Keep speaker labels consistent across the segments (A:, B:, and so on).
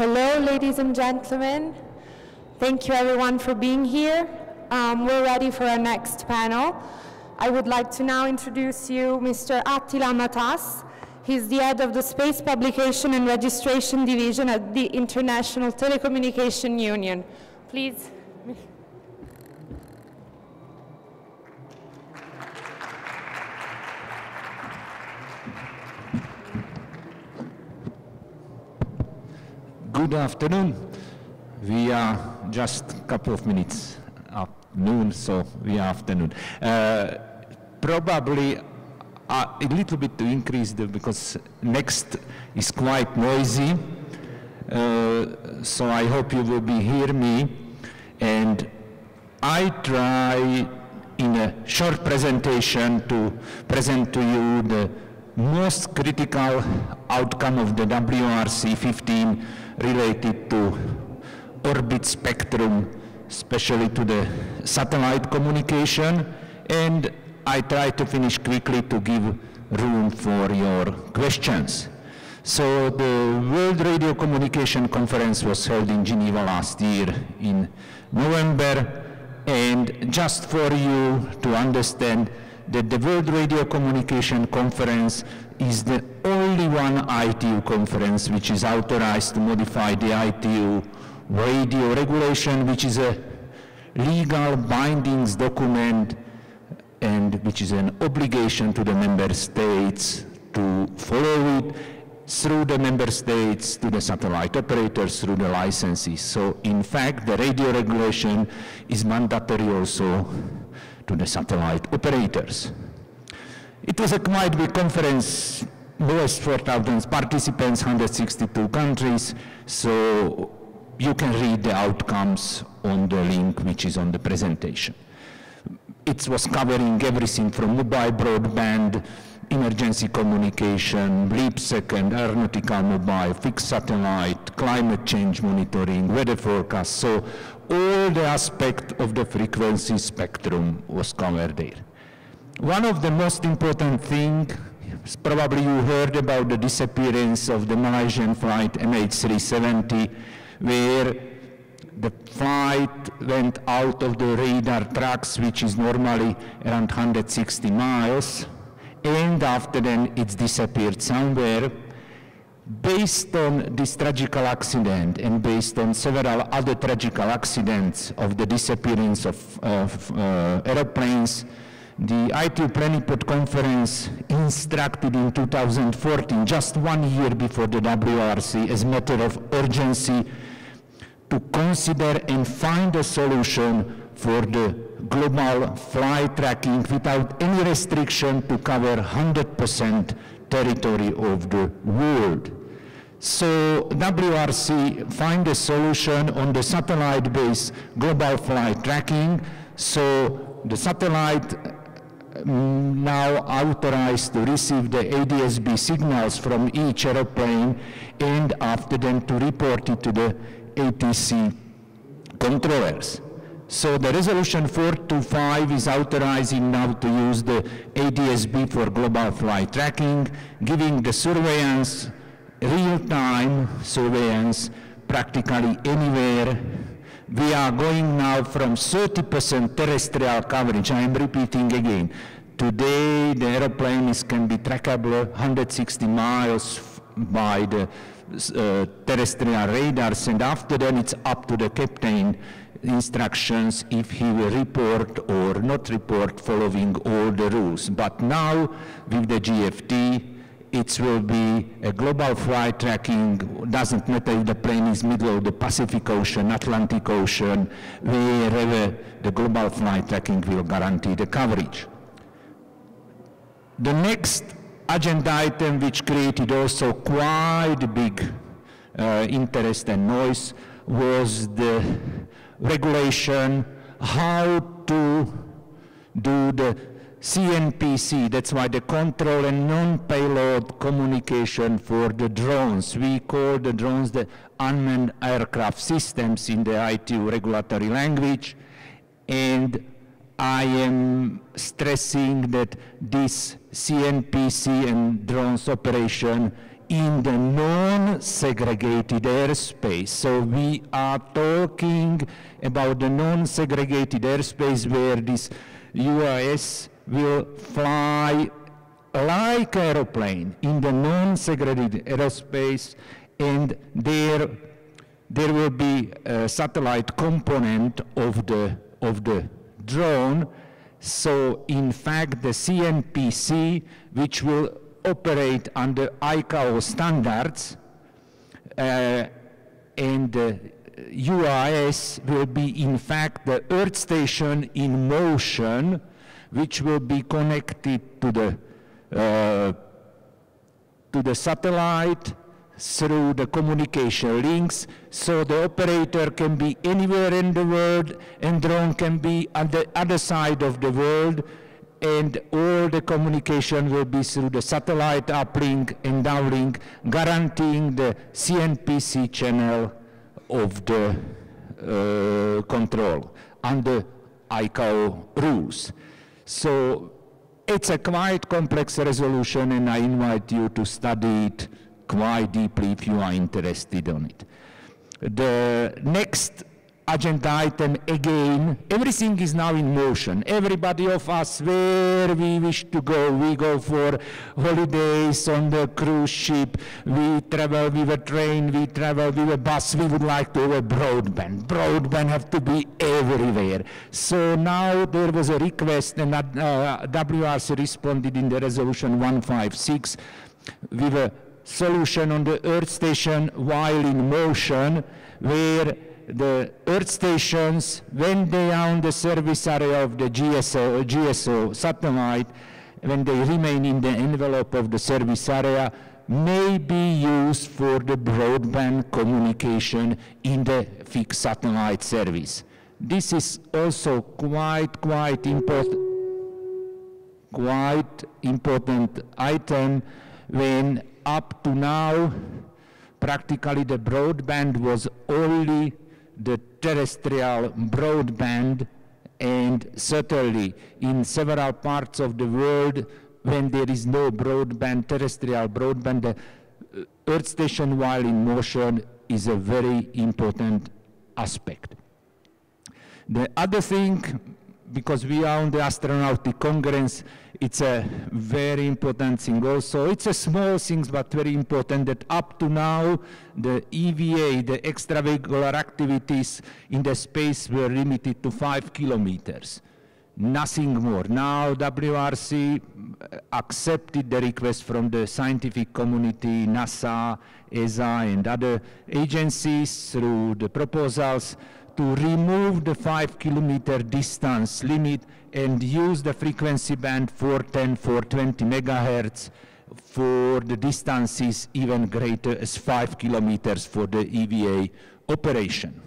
A: Hello, ladies and gentlemen. Thank you everyone for being here. Um, we're ready for our next panel. I would like to now introduce you Mr. Attila Matas. He's the head of the Space Publication and Registration Division at the International Telecommunication Union. Please.
B: Good afternoon. We are just a couple of minutes up noon, so we are afternoon. Uh, probably uh, a little bit to increase the, because next is quite noisy. Uh, so I hope you will be hear me. And I try in a short presentation to present to you the most critical outcome of the WRC 15 related to orbit spectrum, especially to the satellite communication. And I try to finish quickly to give room for your questions. So the World Radio Communication Conference was held in Geneva last year in November. And just for you to understand that the World Radio Communication Conference is the only one ITU conference which is authorized to modify the ITU radio regulation, which is a legal bindings document and which is an obligation to the member states to follow it through the member states to the satellite operators through the licenses. So in fact, the radio regulation is mandatory also to the satellite operators. It was a quite big conference, most 4,000 participants, 162 countries, so you can read the outcomes on the link which is on the presentation. It was covering everything from mobile broadband, emergency communication, leap second, aeronautical mobile, fixed satellite, climate change monitoring, weather forecast. So all the aspect of the frequency spectrum was covered there. One of the most important thing, probably you heard about the disappearance of the Malaysian flight MH370, where the flight went out of the radar tracks, which is normally around 160 miles, and after then it's disappeared somewhere. Based on this tragical accident and based on several other tragical accidents of the disappearance of, of uh, aeroplanes, the ITU Plenipot conference instructed in 2014, just one year before the WRC, as a matter of urgency, to consider and find a solution for the global flight tracking without any restriction to cover 100% territory of the world. So WRC find a solution on the satellite-based global flight tracking. So the satellite now authorized to receive the ADSB signals from each aeroplane and after them to report it to the ATC controllers. So the resolution 425 is authorizing now to use the ADSB for global flight tracking, giving the surveillance, real-time surveillance practically anywhere. We are going now from 30% terrestrial coverage, I am repeating again. Today the aeroplanes can be trackable 160 miles by the uh, terrestrial radars and after that it's up to the captain instructions if he will report or not report following all the rules. But now with the GFT, it will be a global flight tracking, doesn't matter if the plane is middle of the Pacific Ocean, Atlantic Ocean, wherever the global flight tracking will guarantee the coverage. The next agenda item which created also quite big uh, interest and noise was the regulation how to do the CNPC, that's why the control and non-payload communication for the drones. We call the drones the unmanned aircraft systems in the ITU regulatory language. And I am stressing that this CNPC and drones operation in the non-segregated airspace. So we are talking about the non-segregated airspace where this UAS will fly like aeroplane in the non-segregated aerospace and there there will be a satellite component of the of the drone. So in fact the CNPC which will operate under ICAO standards uh, and uh, UAS will be in fact the Earth station in motion which will be connected to the uh, to the satellite through the communication links so the operator can be anywhere in the world and drone can be on the other side of the world and all the communication will be through the satellite uplink and downlink guaranteeing the CNPC channel of the uh, control under ICAO rules. So it's a quite complex resolution and I invite you to study it quite deeply if you are interested on it. The next agenda item again, everything is now in motion. Everybody of us, where we wish to go, we go for holidays on the cruise ship, we travel with a train, we travel with a bus, we would like to have a broadband. Broadband have to be everywhere. So now there was a request and uh, WRC responded in the resolution 156 with a solution on the Earth station while in motion where the Earth stations, when they are on the service area of the GSO, GSO satellite, when they remain in the envelope of the service area, may be used for the broadband communication in the fixed satellite service. This is also quite, quite important, quite important item when up to now, practically the broadband was only the terrestrial broadband and certainly in several parts of the world when there is no broadband, terrestrial broadband, the uh, Earth station while in motion is a very important aspect. The other thing, because we are on the astronautic congress, it's a very important thing also. It's a small thing, but very important that up to now, the EVA, the extravehicular activities in the space were limited to five kilometers. Nothing more. Now WRC uh, accepted the request from the scientific community, NASA, ESA, and other agencies through the proposals to remove the five kilometer distance limit and use the frequency band 410, 420 megahertz for the distances even greater as five kilometers for the EVA operation.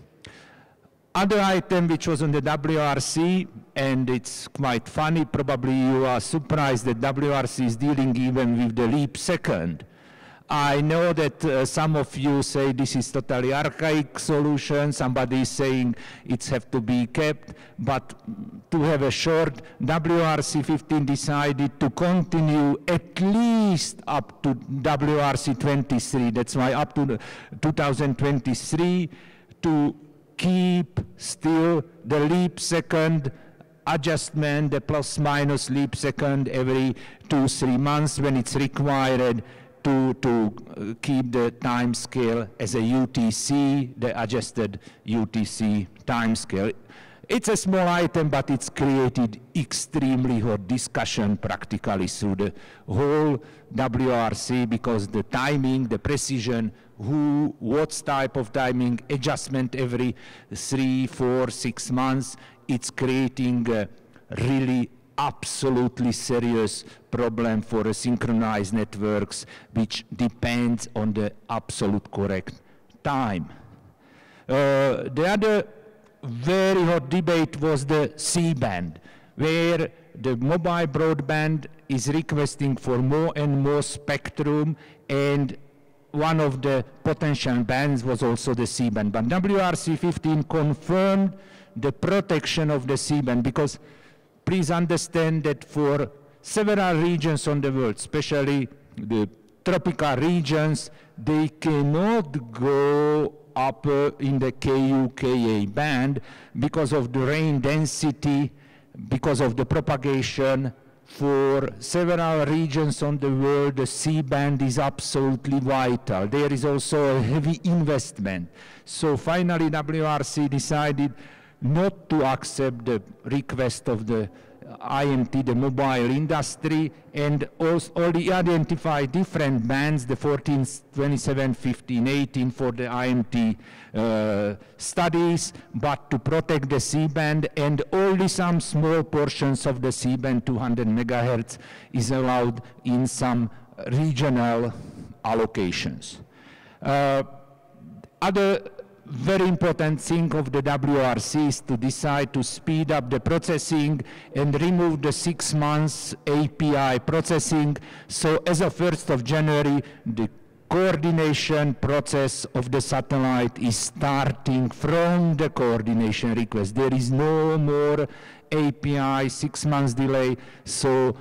B: Other item which was on the WRC, and it's quite funny, probably you are surprised that WRC is dealing even with the leap second. I know that uh, some of you say this is totally archaic solution. Somebody is saying it's have to be kept. But to have a short, WRC 15 decided to continue at least up to WRC 23. That's why up to 2023 to keep still the leap second adjustment, the plus minus leap second every two, three months when it's required to, to uh, keep the time scale as a UTC, the adjusted UTC time scale. It's a small item, but it's created extremely hot discussion practically through the whole WRC because the timing, the precision, who, what type of timing, adjustment every three, four, six months, it's creating really absolutely serious problem for synchronized networks which depends on the absolute correct time. Uh, the other very hot debate was the C-band, where the mobile broadband is requesting for more and more spectrum and one of the potential bands was also the C-band. But WRC 15 confirmed the protection of the C-band because please understand that for several regions on the world, especially the tropical regions, they cannot go up uh, in the KU-KA band because of the rain density, because of the propagation. For several regions on the world, the C-band is absolutely vital. There is also a heavy investment. So finally, WRC decided not to accept the request of the IMT, the mobile industry, and already identify different bands, the 14, 27, 15, 18 for the IMT uh, studies, but to protect the C-band, and only some small portions of the C-band, 200 megahertz, is allowed in some regional allocations. Uh, other very important thing of the WRC is to decide to speed up the processing and remove the six months API processing. So as of 1st of January, the coordination process of the satellite is starting from the coordination request. There is no more API, six months delay. So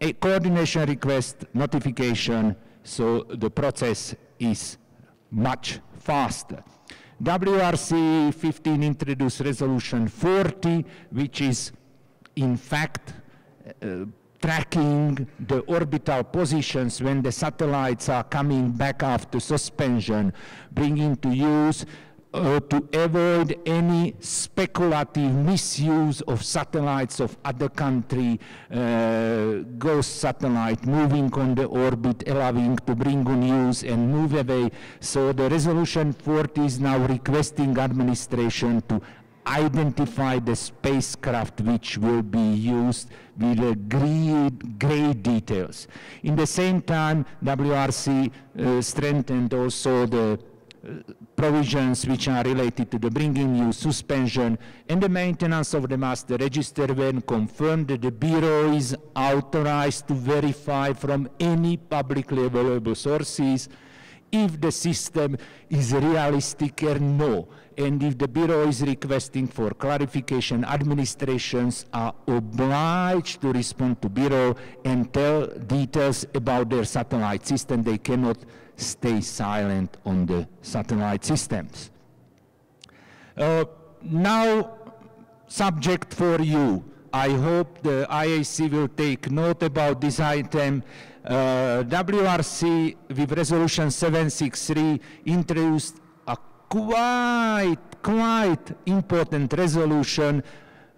B: a coordination request notification, so the process is much faster. WRC 15 introduced resolution 40, which is in fact uh, tracking the orbital positions when the satellites are coming back after suspension, bringing to use uh, to avoid any speculative misuse of satellites of other country, uh, ghost satellite moving on the orbit, allowing to bring use and move away. So the resolution 40 is now requesting administration to identify the spacecraft which will be used with great, great details. In the same time, WRC uh, strengthened also the provisions which are related to the bringing new suspension and the maintenance of the master register when confirmed that the Bureau is authorized to verify from any publicly available sources if the system is realistic or no. And if the Bureau is requesting for clarification, administrations are obliged to respond to Bureau and tell details about their satellite system. They cannot stay silent on the satellite systems. Uh, now, subject for you. I hope the IAC will take note about this item. Uh, WRC with resolution 763 introduced a quite, quite important resolution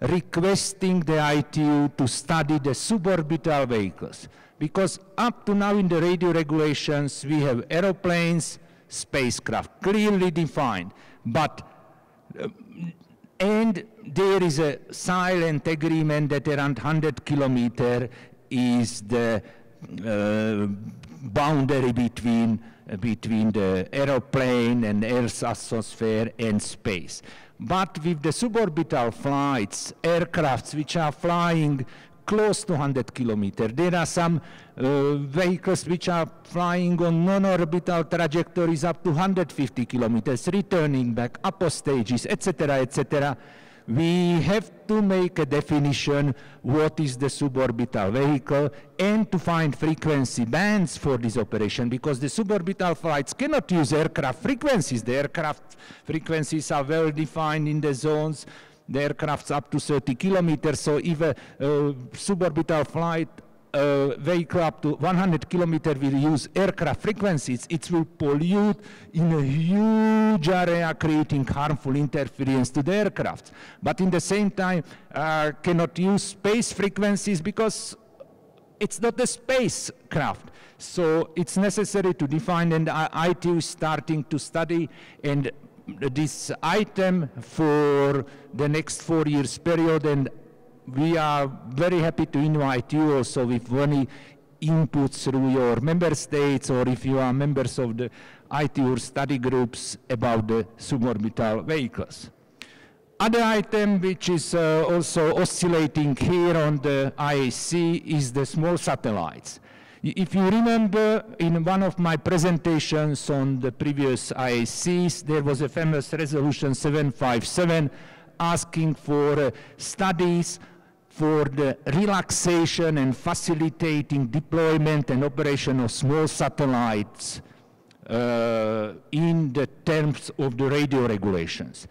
B: requesting the ITU to study the suborbital vehicles because up to now in the radio regulations we have aeroplanes, spacecraft clearly defined, but uh, and there is a silent agreement that around 100 kilometer is the uh, boundary between uh, between the aeroplane and Earth's atmosphere and space. But with the suborbital flights, aircrafts which are flying close to 100 kilometers. There are some uh, vehicles which are flying on non-orbital trajectories up to 150 kilometers, returning back, upper stages, etc., etc. We have to make a definition what is the suborbital vehicle and to find frequency bands for this operation because the suborbital flights cannot use aircraft frequencies. The aircraft frequencies are well defined in the zones the aircraft's up to 30 kilometers, so if a suborbital flight uh, vehicle up to 100 kilometers will use aircraft frequencies, it will pollute in a huge area, creating harmful interference to the aircraft. But in the same time, uh, cannot use space frequencies because it's not a spacecraft. So it's necessary to define, and IT is starting to study and this item for the next four years period and we are very happy to invite you also with any inputs through your member states or if you are members of the ITUR study groups about the suborbital vehicles. Other item which is uh, also oscillating here on the IAC is the small satellites. If you remember in one of my presentations on the previous IACs, there was a famous resolution 757 asking for uh, studies for the relaxation and facilitating deployment and operation of small satellites uh, in the terms of the radio regulations.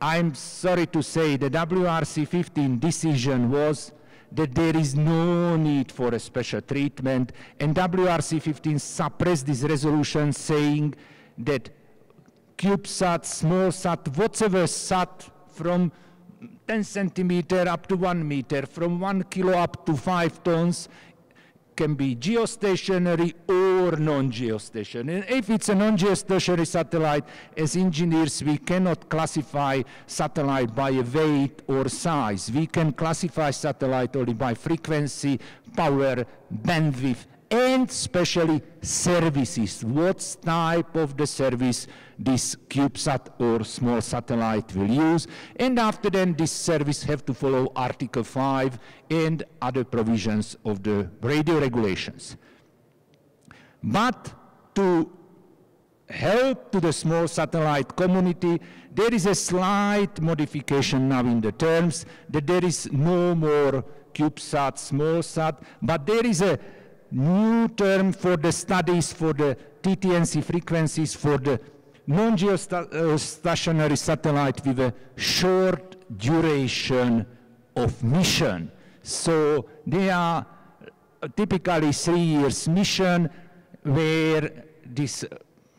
B: I'm sorry to say the WRC 15 decision was that there is no need for a special treatment. And WRC 15 suppressed this resolution saying that CubeSat, small sat, whatever sat from 10 centimeter up to 1 meter, from 1 kilo up to 5 tons, can be geostationary or non-geostationary. If it's a non-geostationary satellite, as engineers, we cannot classify satellite by weight or size. We can classify satellite only by frequency, power, bandwidth, and especially services. What type of the service this CubeSat or small satellite will use. And after then, this service have to follow Article 5 and other provisions of the radio regulations. But to help to the small satellite community, there is a slight modification now in the terms that there is no more CubeSat, small sat, but there is a new term for the studies for the TT&C frequencies for the non-geostationary satellite with a short duration of mission. So they are typically three years mission where these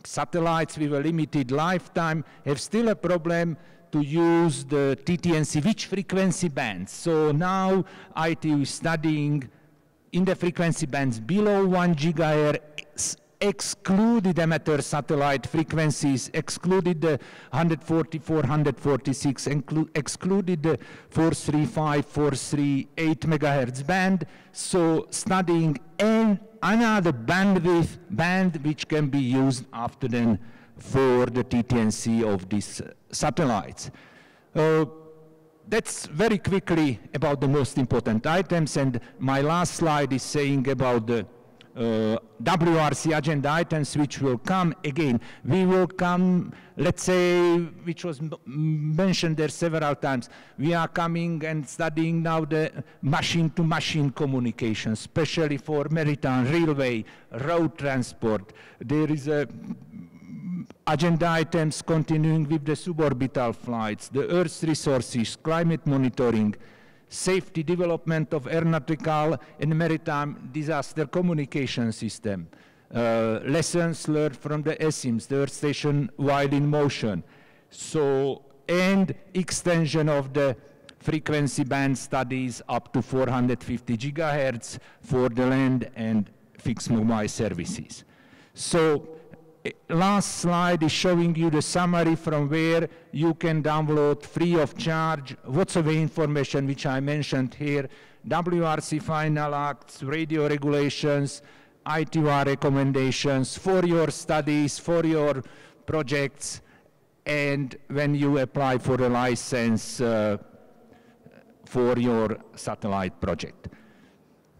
B: satellites with a limited lifetime have still a problem to use the TT&C, which frequency bands. So now ITU is studying in the frequency bands below 1 gigahertz excluded amateur satellite frequencies, excluded the 144, 146, excluded the 435, 438 megahertz band. So studying an, another bandwidth band which can be used after then for the TT&C of these satellites. Uh, that's very quickly about the most important items, and my last slide is saying about the uh, WRC agenda items which will come again. We will come, let's say, which was mentioned there several times, we are coming and studying now the machine-to-machine -machine communication, especially for maritime, railway, road transport. There is a agenda items continuing with the suborbital flights, the Earth's resources, climate monitoring, safety development of aeronautical and maritime disaster communication system, uh, lessons learned from the ESIMS, the Earth Station while in motion, so, and extension of the frequency band studies up to 450 gigahertz for the land and fixed mobile services. So last slide is showing you the summary from where you can download free of charge whatsoever information which I mentioned here, WRC final acts, radio regulations, ITUR recommendations for your studies, for your projects, and when you apply for a license uh, for your satellite project.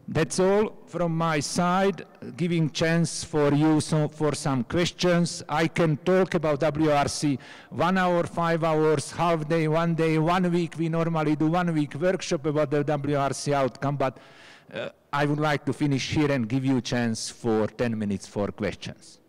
B: That's all from my side, giving chance for you so, for some questions. I can talk about WRC one hour, five hours, half day, one day, one week. We normally do one week workshop about the WRC outcome, but uh, I would like to finish here and give you chance for 10 minutes for questions.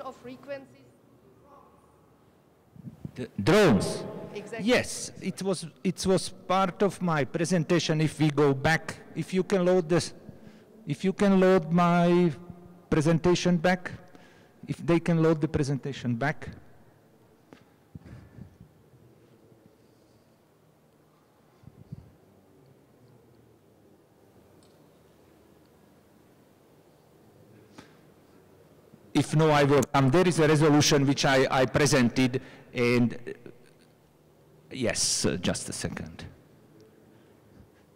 C: Of frequencies?
B: The drones.
C: Exactly.
B: Yes, it was it was part of my presentation. If we go back, if you can load this, if you can load my presentation back, if they can load the presentation back. If no, I will come. There is a resolution which I, I presented, and uh, yes, uh, just a second.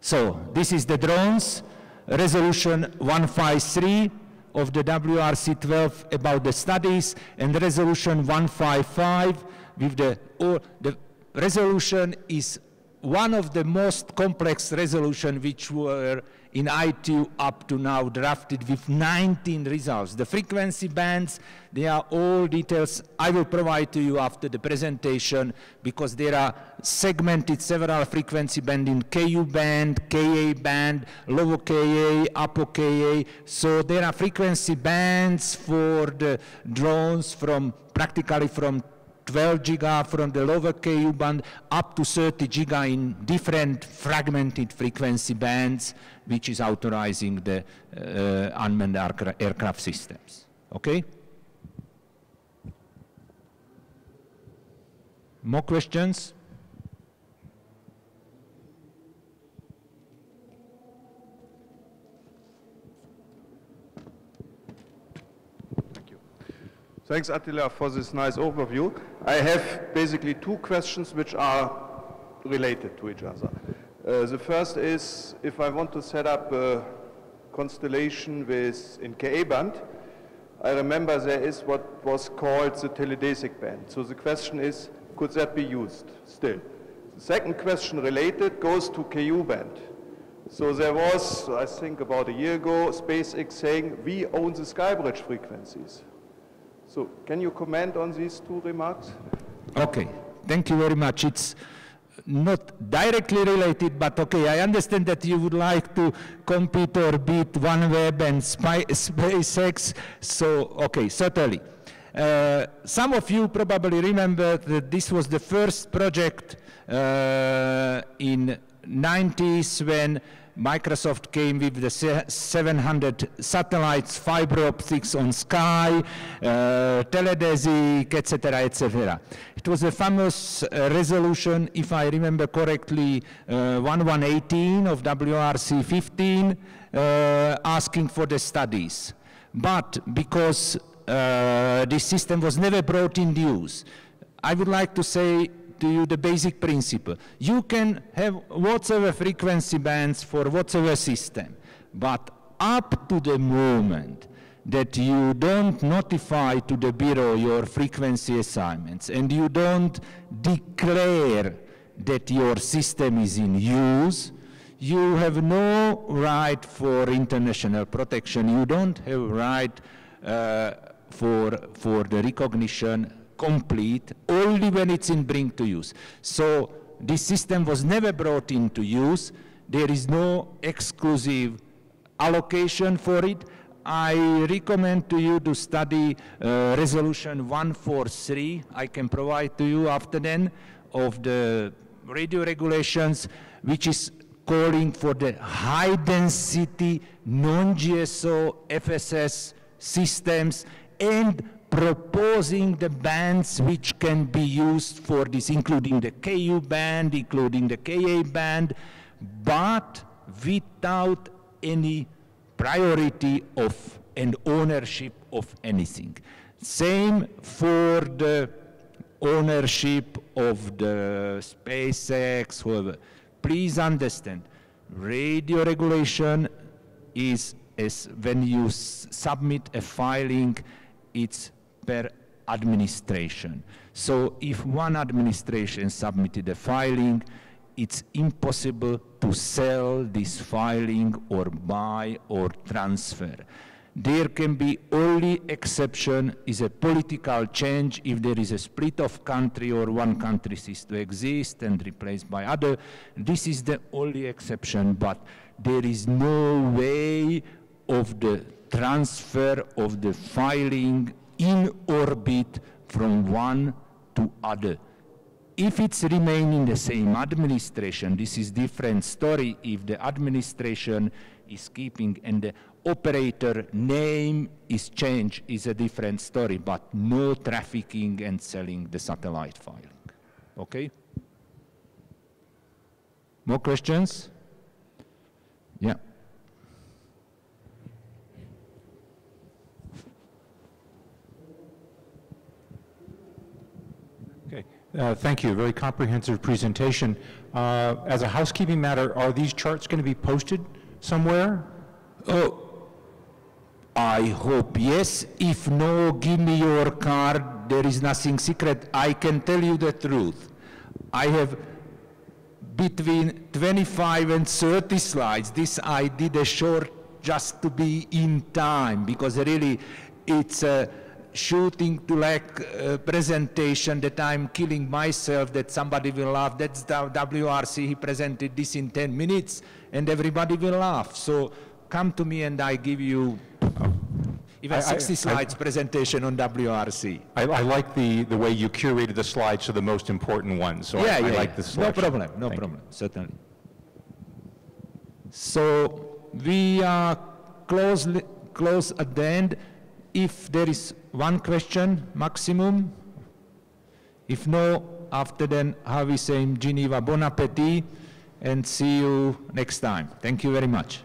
B: So this is the drones, resolution 153 of the WRC12 about the studies, and resolution 155 with the, oh, the resolution is one of the most complex resolution which were in ITU up to now drafted with 19 results. The frequency bands, they are all details I will provide to you after the presentation because there are segmented several frequency band in KU band, KA band, low KA, upper KA. So there are frequency bands for the drones from practically from 12 giga from the lower Ku band up to 30 giga in different fragmented frequency bands, which is authorizing the uh, unmanned aircraft systems. Okay? More questions? Thank you.
C: Thanks, Attila, for this nice overview. I have basically two questions which are related to each other. Uh, the first is if I want to set up a constellation with in Ka band, I remember there is what was called the teledesic band. So the question is, could that be used still? The second question related goes to Ku band. So there was, I think about a year ago, SpaceX saying we own the skybridge frequencies. So can you comment on these two remarks?
B: Okay, thank you very much. It's not directly related, but okay, I understand that you would like to compete or beat OneWeb and SpaceX, so okay, certainly. Uh, some of you probably remember that this was the first project uh, in 90s when Microsoft came with the 700 satellites, fiber optics on sky, uh, teledesic, etc., etc. It was a famous uh, resolution, if I remember correctly, uh, 1118 of WRC 15, uh, asking for the studies. But because uh, this system was never brought in use, I would like to say to you the basic principle. You can have whatever frequency bands for whatever system, but up to the moment that you don't notify to the Bureau your frequency assignments and you don't declare that your system is in use, you have no right for international protection. You don't have right uh, for, for the recognition complete only when it's in bring to use. So this system was never brought into use. There is no exclusive allocation for it. I recommend to you to study uh, resolution 143. I can provide to you after then of the radio regulations, which is calling for the high density non-GSO FSS systems and proposing the bands which can be used for this, including the KU band, including the KA band, but without any priority of and ownership of anything. Same for the ownership of the SpaceX, whoever. Please understand, radio regulation is as when you submit a filing, it's per administration. So if one administration submitted a filing, it's impossible to sell this filing or buy or transfer. There can be only exception is a political change if there is a split of country or one country ceases to exist and replaced by other. This is the only exception, but there is no way of the transfer of the filing in orbit from one to other. If it's remain in the same administration, this is different story if the administration is keeping and the operator name is changed is a different story, but no trafficking and selling the satellite filing. Okay? More questions? Yeah.
D: Uh, thank you. Very comprehensive presentation. Uh, As a housekeeping matter, are these charts going to be posted somewhere?
B: Oh, I hope yes. If no, give me your card. There is nothing secret. I can tell you the truth. I have between 25 and 30 slides. This I did a short just to be in time because really it's a shooting to like uh, presentation that I'm killing myself that somebody will laugh. That's the WRC. He presented this in 10 minutes and everybody will laugh. So come to me and I give you even
D: I- I-
B: 60
D: I-
B: slides presentation on WRC.
D: I, I like the, the way you curated the slides to the most important ones, so I-
B: yeah,
D: I
B: yeah,
D: like
B: yeah.
D: this
B: No problem, no
D: Thank you.
B: problem, certainly. So we are close, close at the end. If there is one question maximum, if no, after then, have say in Geneva, bon appetit, and see you next time. Thank you very much.